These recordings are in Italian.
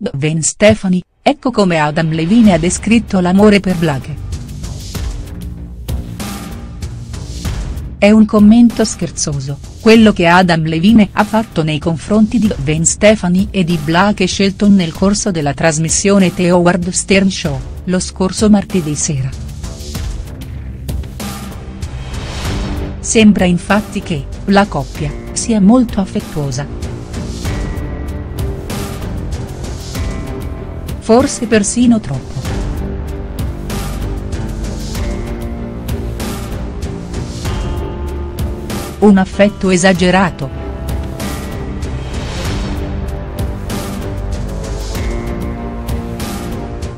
Gwen Stefani, ecco come Adam Levine ha descritto l'amore per Blake. È un commento scherzoso, quello che Adam Levine ha fatto nei confronti di Gwen Stefani e di Blake Shelton nel corso della trasmissione The Howard Stern Show, lo scorso martedì sera. Sembra infatti che, la coppia, sia molto affettuosa. Forse persino troppo. Un affetto esagerato.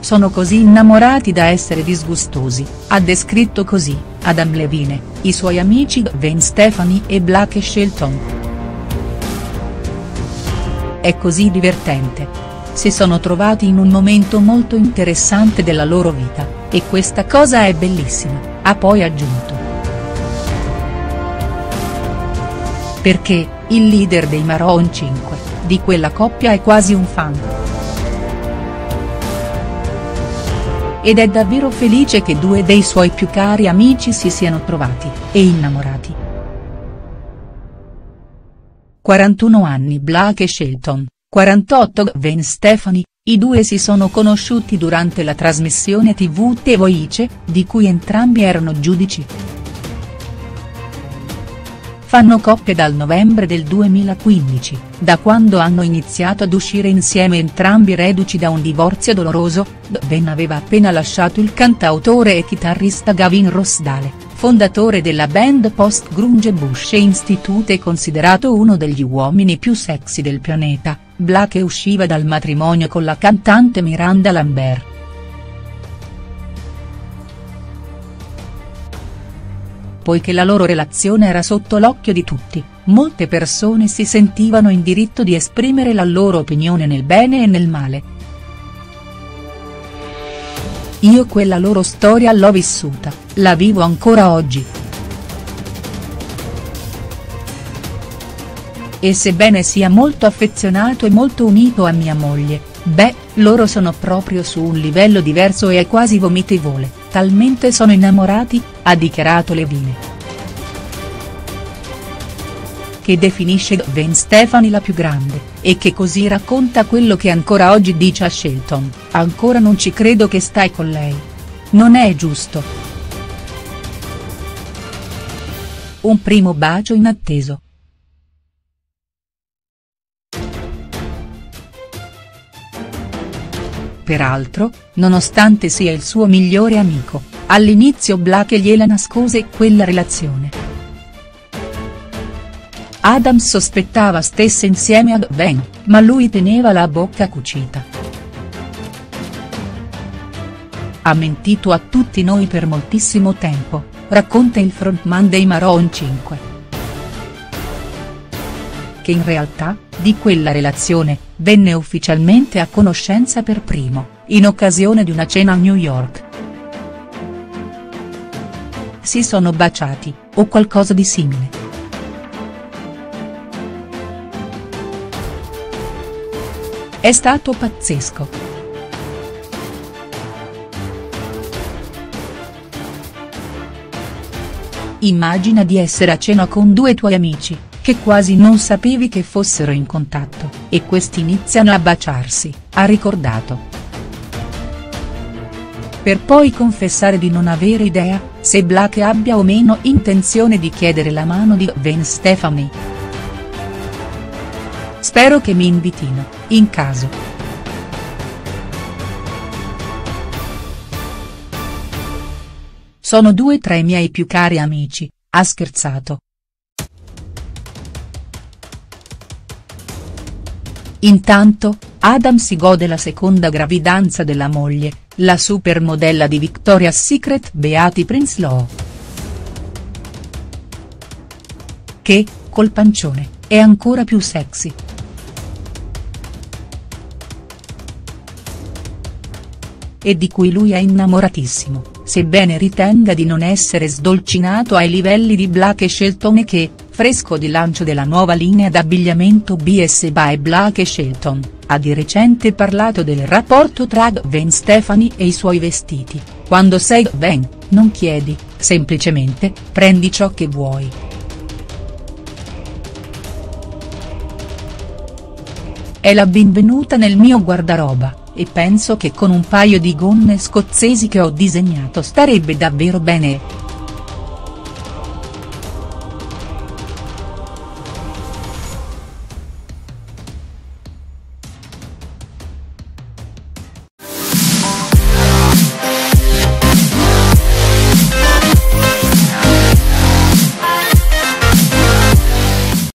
Sono così innamorati da essere disgustosi, ha descritto così, Adam Levine, i suoi amici Gwen Stefani e Blake Shelton. È così divertente. Si sono trovati in un momento molto interessante della loro vita, e questa cosa è bellissima, ha poi aggiunto. Perché, il leader dei Maroon 5, di quella coppia è quasi un fan. Ed è davvero felice che due dei suoi più cari amici si siano trovati, e innamorati. 41 anni Blake Shelton, 48 Gwen Stefani, i due si sono conosciuti durante la trasmissione tv The Voice, di cui entrambi erano giudici. Fanno coppia dal novembre del 2015, da quando hanno iniziato ad uscire insieme entrambi reduci da un divorzio doloroso, Gwen aveva appena lasciato il cantautore e chitarrista Gavin Rossdale, fondatore della band post-grunge Bush Institute e considerato uno degli uomini più sexy del pianeta, Blake usciva dal matrimonio con la cantante Miranda Lambert. Poiché la loro relazione era sotto l'occhio di tutti, molte persone si sentivano in diritto di esprimere la loro opinione nel bene e nel male. Io quella loro storia l'ho vissuta, la vivo ancora oggi. E sebbene sia molto affezionato e molto unito a mia moglie, beh, loro sono proprio su un livello diverso e è quasi vomitevole, talmente sono innamorati, ha dichiarato Levine. Che definisce Gwen Stefani la più grande, e che così racconta quello che ancora oggi dice a Shelton, ancora non ci credo che stai con lei. Non è giusto. Un primo bacio inatteso. Peraltro, nonostante sia il suo migliore amico, all'inizio Blake gliela nascose quella relazione. Adam sospettava stesse insieme a Gwen, ma lui teneva la bocca cucita. Ha mentito a tutti noi per moltissimo tempo, racconta il frontman dei Maroon 5. Che in realtà, di quella relazione, venne ufficialmente a conoscenza per primo, in occasione di una cena a New York. Si sono baciati, o qualcosa di simile. È stato pazzesco. Immagina di essere a cena con due tuoi amici, che quasi non sapevi che fossero in contatto, e questi iniziano a baciarsi, ha ricordato. Per poi confessare di non avere idea, se Blake abbia o meno intenzione di chiedere la mano di Gwen Stefani. Spero che mi invitino, in caso. Sono due tra i miei più cari amici, ha scherzato. Intanto, Adam si gode la seconda gravidanza della moglie, la supermodella di Victoria's Secret Beati Prinsloo. Che, col pancione, è ancora più sexy. e di cui lui è innamoratissimo, sebbene ritenga di non essere sdolcinato ai livelli di Black Shelton e che, fresco di lancio della nuova linea d'abbigliamento BS by Black Shelton, ha di recente parlato del rapporto tra Gwen Stefani e i suoi vestiti, quando sei Gwen, non chiedi, semplicemente, prendi ciò che vuoi. È la benvenuta nel mio guardaroba, e penso che con un paio di gonne scozzesi che ho disegnato starebbe davvero bene.